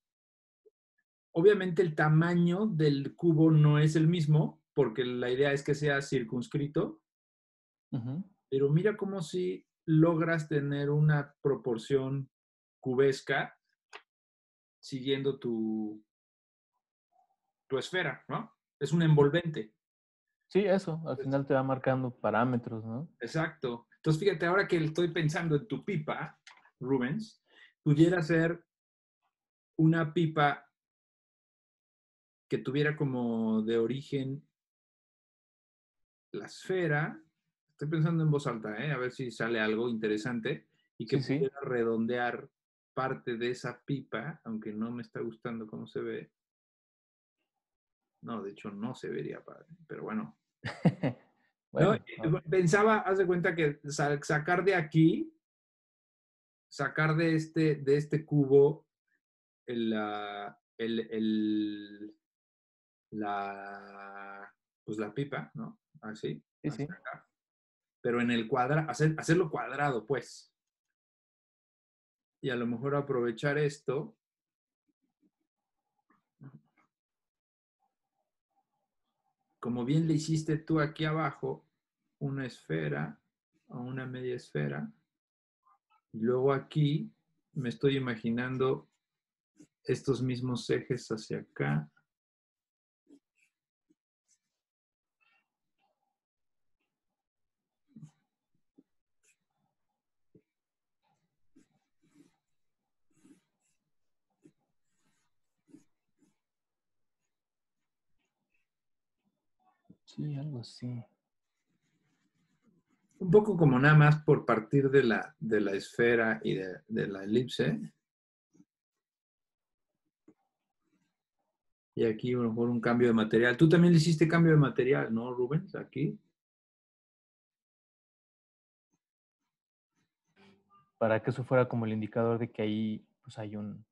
obviamente el tamaño del cubo no es el mismo, porque la idea es que sea circunscrito, pero mira cómo si logras tener una proporción cubesca siguiendo tu, tu esfera, ¿no? Es un envolvente. Sí, eso, al final te va marcando parámetros, ¿no? Exacto. Entonces, fíjate, ahora que estoy pensando en tu pipa, Rubens, pudiera ser una pipa que tuviera como de origen la esfera, estoy pensando en voz alta, ¿eh? a ver si sale algo interesante, y que pudiera redondear parte de esa pipa, aunque no me está gustando cómo se ve. No, de hecho no se vería padre, pero bueno. Pensaba, haz de cuenta que sacar de aquí sacar de este, de este cubo el, la, el, la, pues la pipa, ¿no? Así. Pero en el cuadrado, hacer, hacerlo cuadrado, pues. Y a lo mejor aprovechar esto. Como bien le hiciste tú aquí abajo, una esfera o una media esfera. Y luego aquí me estoy imaginando estos mismos ejes hacia acá. Sí, algo así un poco como nada más por partir de la, de la esfera y de, la elipse. Y aquí a lo mejor un cambio de material. Tú también le hiciste cambio de material, ¿no, Rubens? Aquí. Para que eso fuera como el indicador de que ahí pues hay un,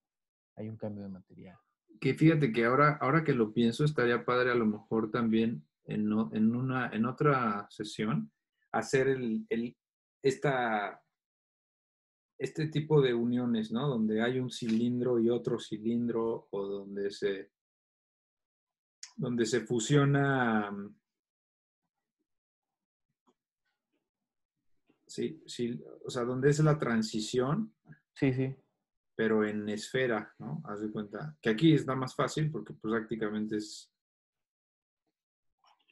hay un cambio de material. Que fíjate que ahora, ahora que lo pienso, estaría padre a lo mejor también en, en, una, en otra sesión hacer el, esta, este tipo de uniones, ¿no? Donde hay un cilindro y otro cilindro o donde se... donde se fusiona. Sí, sí, o sea, donde es la transición. Sí, sí. Pero en esfera, ¿no? Haz de cuenta. Que aquí está más fácil porque pues, prácticamente es.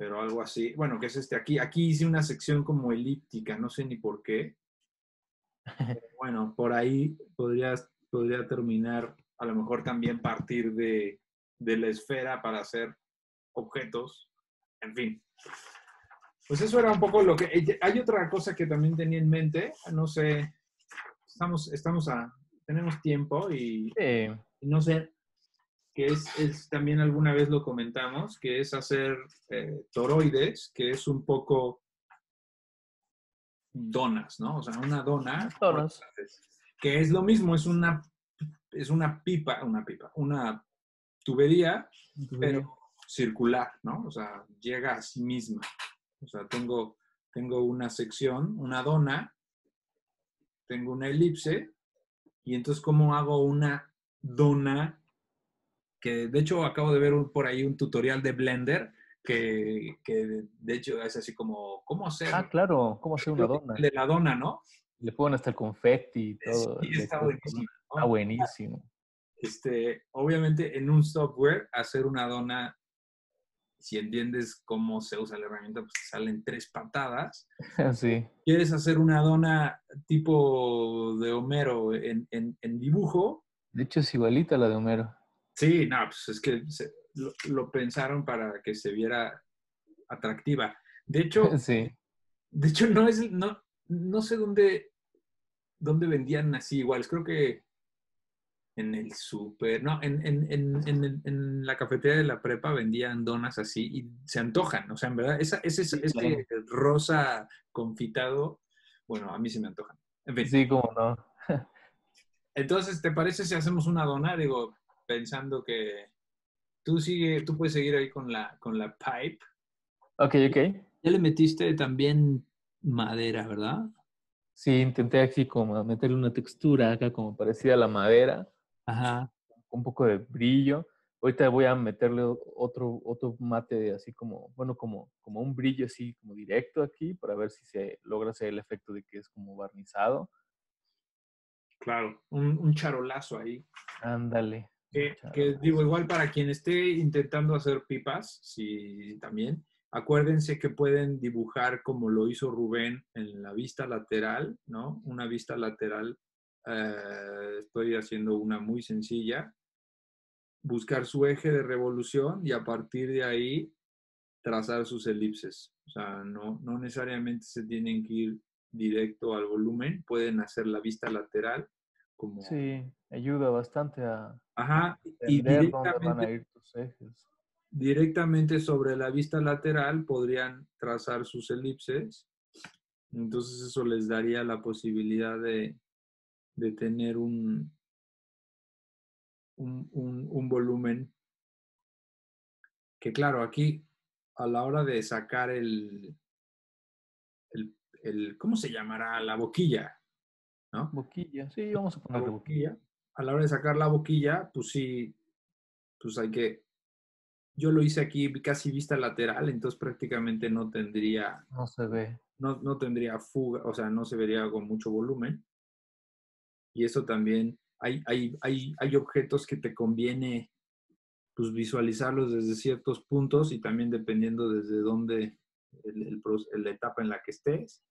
Pero algo así. Bueno, que es este aquí. Aquí hice una sección como elíptica, no sé ni por qué. bueno, por ahí podría, podría terminar, a lo mejor también partir de, de la esfera para hacer objetos, en fin. Pues eso era un poco lo que... Eh, hay otra cosa que también tenía en mente, no sé, estamos, estamos a... Tenemos tiempo y, no sé, que es, también alguna vez lo comentamos, que es hacer eh, toroides, que es un poco donas, ¿no? O sea, una dona. Donas. Que es lo mismo, es una, es una pipa, una pipa, una tubería, pero circular, ¿no? O sea, llega a sí misma. O sea, tengo, tengo una sección, una dona, tengo una elipse, y entonces, ¿cómo hago una dona? Que de hecho acabo de ver por ahí un tutorial de Blender que, que, de hecho es así como, ¿cómo hacer? Ah, claro, ¿cómo hacer una dona? De la dona, ¿no? Le ponen hasta el confetti y todo. Sí, está buenísimo. Está buenísimo. Este, obviamente en un software hacer una dona, si entiendes cómo se usa la herramienta, pues salen tres patadas. Sí. ¿Quieres hacer una dona tipo de Homero en, dibujo? De hecho es igualita a la de Homero. Sí, no, pues es que lo, pensaron para que se viera atractiva. De hecho, sí. de hecho no es, no, no sé dónde, dónde vendían así iguales. Creo que en el súper, no, en, en, en, en, la cafetería de la prepa vendían donas así y se antojan, o sea, en verdad, esa, ese, ese rosa confitado, bueno, a mí se me antojan. En fin. Sí, como no. Entonces, ¿te parece si hacemos una dona? Digo, pensando que tú sigue, tú puedes seguir ahí con la, con la pipe. Ok, ok. Ya le metiste también madera, ¿verdad? Sí, intenté aquí como meterle una textura acá como parecida a la madera. Ajá. Un poco de brillo. Ahorita voy a meterle otro, otro mate así como, bueno, como, como un brillo así como directo aquí para ver si se logra hacer el efecto de que es como barnizado. Claro, un, un charolazo ahí. Ándale. Que, que, digo, igual para quien esté intentando hacer pipas, sí, también, acuérdense que pueden dibujar como lo hizo Rubén en la vista lateral, ¿no? Una vista lateral eh, estoy haciendo una muy sencilla, buscar su eje de revolución y a partir de ahí trazar sus elipses. O sea, no, no necesariamente se tienen que ir directo al volumen, pueden hacer la vista lateral. Como... Sí, ayuda bastante a Ajá, y directamente, van a ir tus ejes. Directamente sobre la vista lateral podrían trazar sus elipses. Entonces eso les daría la posibilidad de, de tener un, un, volumen que claro, aquí a la hora de sacar el, el, ¿cómo se llamará? La boquilla, ¿no? Boquilla, sí, vamos a poner la boquilla. A la hora de sacar la boquilla, pues sí, pues hay que, yo lo hice aquí casi vista lateral, entonces prácticamente no tendría... No se ve. No, no tendría fuga, o sea, no se vería con mucho volumen y eso también, hay, hay, hay, hay objetos que te conviene pues, visualizarlos desde ciertos puntos y también dependiendo desde dónde, el, la etapa en la que estés.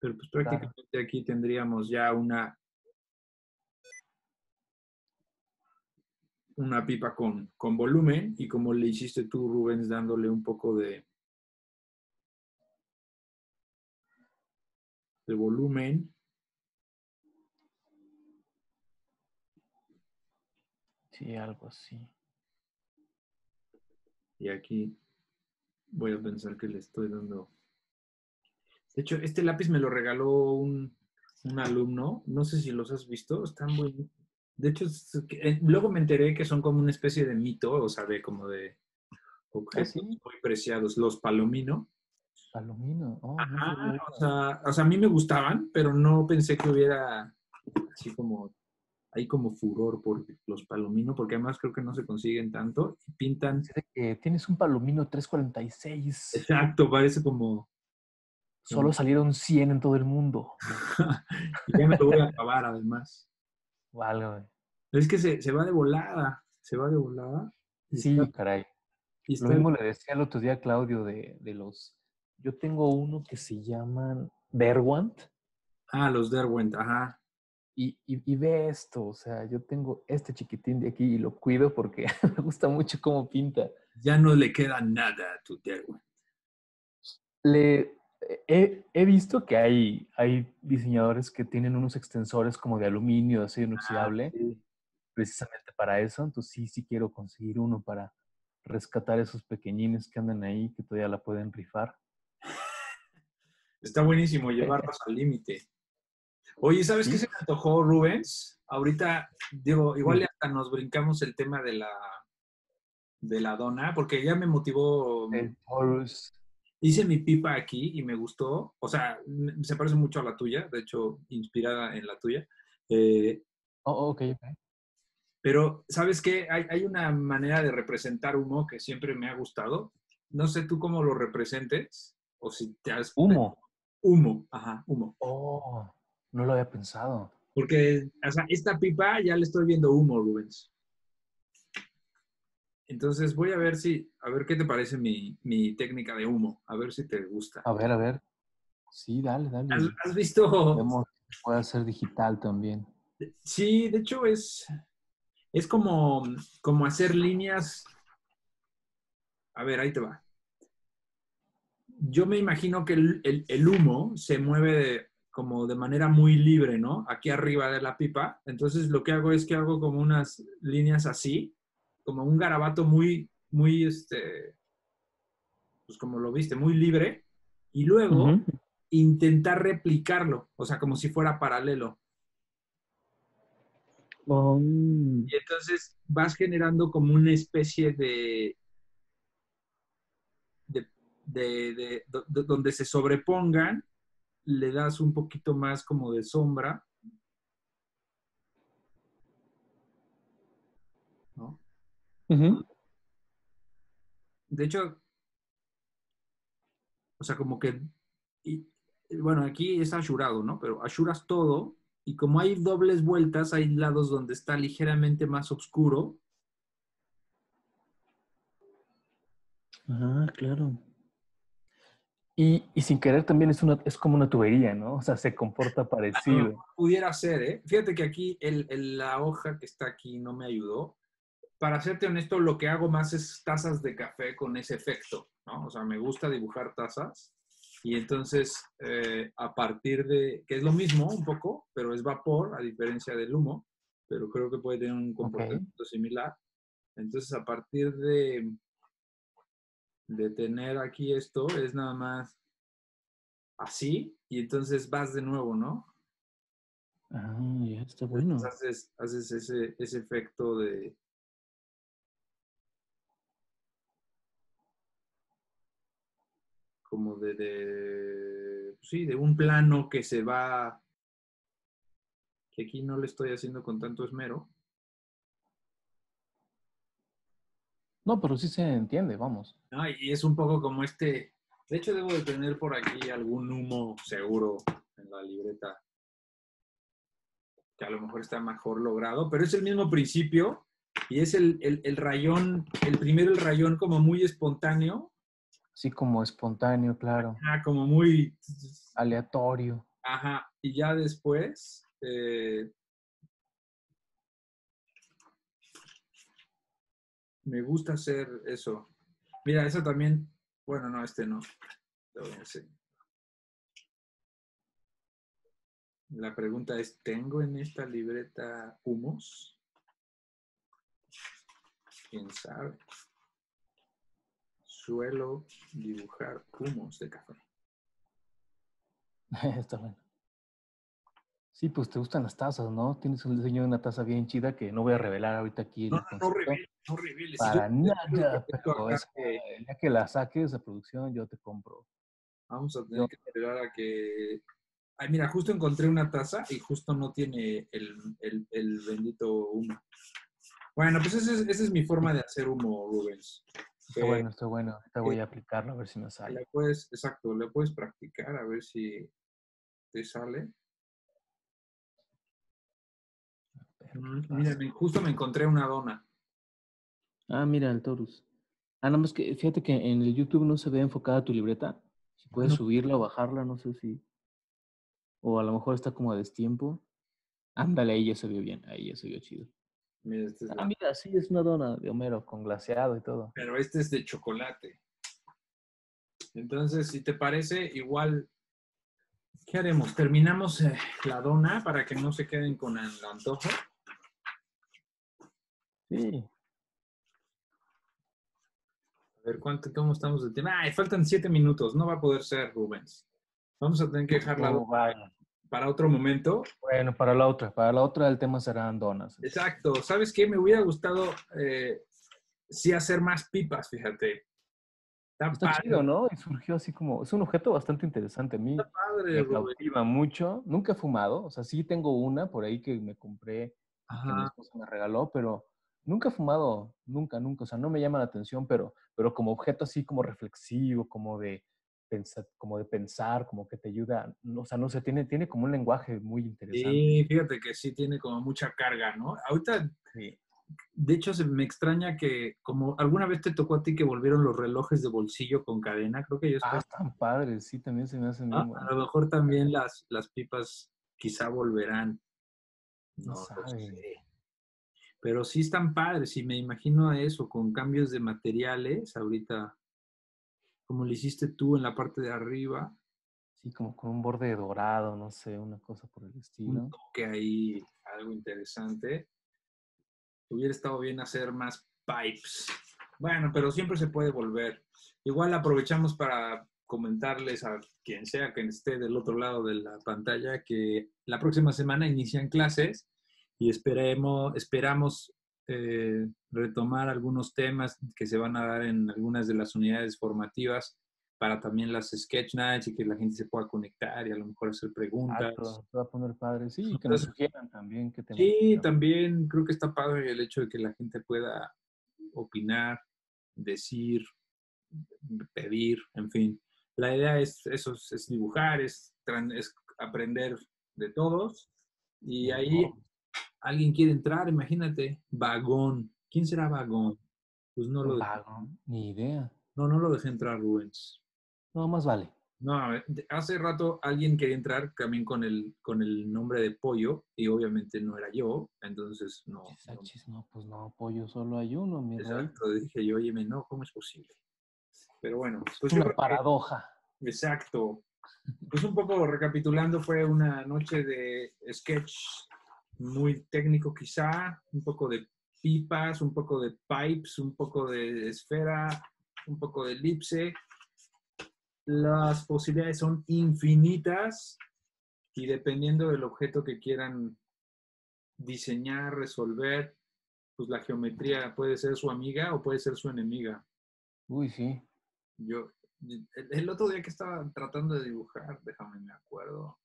Pero pues prácticamente aquí tendríamos ya una, una pipa con, con volumen y como le hiciste tú, Rubens, dándole un poco de, de volumen Sí, algo así. Y aquí voy a pensar que le estoy dando. De hecho, este lápiz me lo regaló un, alumno. No sé si los has visto. Están muy. De hecho, eh, luego me enteré que son como una especie de mito, o sea, de como de objetos ¿Ah, muy preciados, los palomino. Palomino, oh, o, sea, o sea, a mí me gustaban, pero no pensé que hubiera así como hay como furor por los palomino, porque además creo que no se consiguen tanto. Y pintan. tienes un palomino 346. Exacto, parece como. Solo salieron 100 en todo el mundo. y ya me lo voy a acabar, además. Vale, Es que se, se, va de volada. Se va de volada. Sí, caray. Lo mismo le decía el otro día a Claudio de, de los. Yo tengo uno que se llaman Derwent. Ah, los Derwent, ajá. Y, y, ve esto, o sea, yo tengo este chiquitín de aquí y lo cuido porque me gusta mucho cómo pinta. Ya no le queda nada a tu Derwent. Le, he, he, visto que hay, hay diseñadores que tienen unos extensores como de aluminio, de acero ah, inoxidable, precisamente para eso. Entonces sí, sí quiero conseguir uno para rescatar esos pequeñines que andan ahí, que todavía la pueden rifar. Está buenísimo llevarlos al límite. Oye, ¿sabes qué se me antojó, Rubens? Ahorita, digo, igual hasta nos brincamos el tema de la, de la dona, porque ya me motivó. El Horus. Hice mi pipa aquí y me gustó. O sea, se parece mucho a la tuya, de hecho, inspirada en la tuya. Eh, oh, ok, Pero, ¿sabes qué? Hay, hay, una manera de representar humo que siempre me ha gustado. No sé tú cómo lo representes o si te has... Humo. Humo, ajá, humo. Oh. No lo había pensado. Porque, o sea, esta pipa ya le estoy viendo humo, Rubens. Entonces voy a ver si, a ver qué te parece mi, técnica de humo, a ver si te gusta. A ver, a ver. Sí, dale, dale. ¿Has, visto? puede ser digital también. Sí, de hecho es, es como, como hacer líneas. A ver, ahí te va. Yo me imagino que el, el humo se mueve de, como de manera muy libre, ¿no? Aquí arriba de la pipa. Entonces lo que hago es que hago como unas líneas así, como un garabato muy, muy, este, pues como lo viste, muy libre. Y luego intentar replicarlo, o sea, como si fuera paralelo. Oh. Y entonces vas generando como una especie de, de, de donde se sobrepongan le das un poquito más como de sombra. ¿No? De hecho, o sea, como que, bueno, aquí es ashurado, ¿no? Pero ashuras todo y como hay dobles vueltas, hay lados donde está ligeramente más oscuro. Ah, claro. Y, sin querer también es, una, es como una tubería, ¿no? O sea, se comporta parecido. pudiera ser, ¿eh? Fíjate que aquí la hoja que está aquí no me ayudó. Para serte honesto, lo que hago más es tazas de café con ese efecto, ¿no? O sea, me gusta dibujar tazas. Y entonces, eh, a partir de, que es lo mismo un poco, pero es vapor, a diferencia del humo, pero creo que puede tener un comportamiento similar. Entonces, a partir de, de tener aquí esto es nada más así y entonces vas de nuevo, ¿no? Ah, ya está bueno. haces, haces ese, ese efecto de... como de, de, sí, de un plano que se va, que aquí no le estoy haciendo con tanto esmero, No, pero sí se entiende, vamos. y es un poco como este. De hecho, debo de tener por aquí algún humo seguro en la libreta. Que a lo mejor está mejor logrado, pero es el mismo principio y es el, rayón, el primero el rayón como muy espontáneo. Sí, como espontáneo, claro. Ah, como muy aleatorio. Ajá, y ya después eh, me gusta hacer eso. Mira, eso también, bueno, no, este no. La pregunta es, ¿tengo en esta libreta humos? ¿Quién sabe? Suelo dibujar humos de café. Está bueno. Sí, pues te gustan las tazas, ¿no? Tienes un diseño de una taza bien chida que no voy a revelar ahorita aquí. No, no, no, reveles, no reveles. Para nada, pero es que ya que la saques a producción, yo te compro. Vamos a tener que esperar a que, Ay, mira, justo encontré una taza y justo no tiene el, bendito humo. Bueno, pues esa es, mi forma de hacer humo, Rubens. Está bueno, está bueno. Ahorita voy a aplicarlo a ver si me sale. puedes, exacto, le puedes practicar a ver si te sale. Mm, mira, justo me encontré una dona. Ah, mira, el Taurus. Ah, nada más que fíjate que en el YouTube no se ve enfocada tu libreta. Si puedes subirla o bajarla, no sé si. O a lo mejor está como a destiempo. Ándale, ahí ya se vio bien, ahí ya se vio chido. Mira, este ah, mira, sí, es una dona de Homero con glaseado y todo. Pero este es de chocolate. Entonces, si te parece, igual, ¿qué haremos? Terminamos eh, la dona para que no se queden con el antojo. Sí. A ver, ¿cuánto, ¿cómo estamos de tiempo? Ay, faltan siete minutos. No va a poder ser, Rubens. Vamos a tener que dejarla para otro momento. Bueno, para la otra. Para la otra el tema serán donas. Exacto. ¿Sabes qué? Me hubiera gustado eh, sí hacer más pipas, fíjate. Está, chido, ¿no? Y surgió así como... Es un objeto bastante interesante. A mí Está padre, me cautiva mucho. Nunca he fumado. O sea, sí tengo una por ahí que me compré, que mi esposa me regaló, pero nunca he fumado. Nunca, nunca. O sea, no me llama la atención, pero, pero como objeto así como reflexivo, como de como de pensar, como que te ayuda, o sea, no sé, tiene, tiene como un lenguaje muy interesante. Sí, fíjate que sí tiene como mucha carga, ¿no? Ahorita, de hecho, se me extraña que como alguna vez te tocó a ti que volvieron los relojes de bolsillo con cadena, creo que ellos... Ah, están padres, sí, también se me hacen... Ah, a lo mejor también las, las pipas quizá volverán. No, no sé. Pero sí están padres y me imagino eso, con cambios de materiales, ahorita como lo hiciste tú en la parte de arriba. Sí, como con un borde dorado, no sé, una cosa por el estilo. Un toque ahí, algo interesante. Hubiera estado bien hacer más pipes. Bueno, pero siempre se puede volver. Igual aprovechamos para comentarles a quien sea que esté del otro lado de la pantalla que la próxima semana inician clases y esperemos, esperamos eh, retomar algunos temas que se van a dar en algunas de las unidades formativas para también las sketch nights y que la gente se pueda conectar y a lo mejor hacer preguntas. va a poner padre, sí, y que nos sugieran también. Que sí, también creo que está padre el hecho de que la gente pueda opinar, decir, pedir, en fin. La idea es eso, es dibujar, es, es aprender de todos y ahí alguien quiere entrar, imagínate, vagón. ¿Quién será vagón? Pues no lo Vagón, ni idea. No, no lo dejé entrar, Rubens. No, más vale. No, hace rato alguien quería entrar también con el, con el nombre de Pollo y obviamente no era yo, entonces no. No, pues no, Pollo solo hay uno, mi Exacto, dije yo, oye, no, ¿cómo es posible? Pero bueno. Pues una paradoja. exacto. Pues un poco recapitulando, fue una noche de sketch muy técnico quizá, un poco de pipas, un poco de pipes, un poco de esfera, un poco de elipse. Las posibilidades son infinitas y dependiendo del objeto que quieran diseñar, resolver, pues la geometría puede ser su amiga o puede ser su enemiga. Uy, sí. Yo, el otro día que estaba tratando de dibujar, déjame me acuerdo,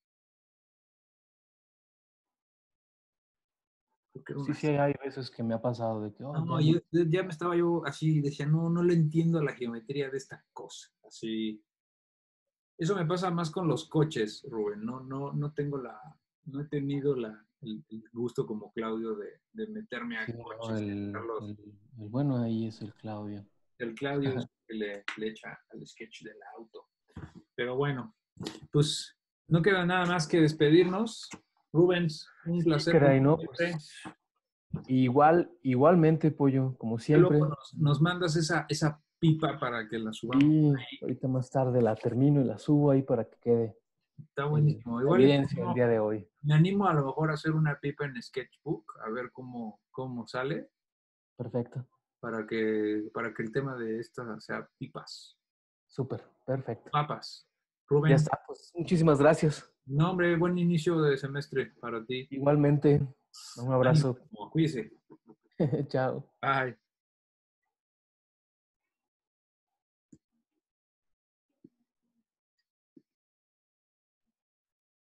Sí, sí, hay veces que me ha pasado de que... Oh, no, ya, ya me estaba yo así, decía, no, no le entiendo la geometría de esta cosa. Así. Eso me pasa más con los coches, Rubén. No, no, no tengo la, no he tenido la, el, gusto como Claudio de, de meterme a coches. el, bueno ahí es el Claudio. El Claudio es el que le, le echa al sketch del auto. Pero bueno, pues no queda nada más que despedirnos. Rubens, un placer. Pues, igual, igualmente, Pollo, como siempre. Nos, mandas esa, esa pipa para que la subamos. Sí, ahorita más tarde la termino y la subo ahí para que quede. Está buenísimo. Igual evidencia el día de hoy. Me animo a lo mejor a hacer una pipa en Sketchbook, a ver cómo, cómo sale. Perfecto. Para que, para que el tema de esta sea pipas. Súper, perfecto. Papas. Rubén. Ya está, pues muchísimas gracias. No, hombre, buen inicio de semestre para ti. Igualmente. Un abrazo. Cuídese. Chao. Bye.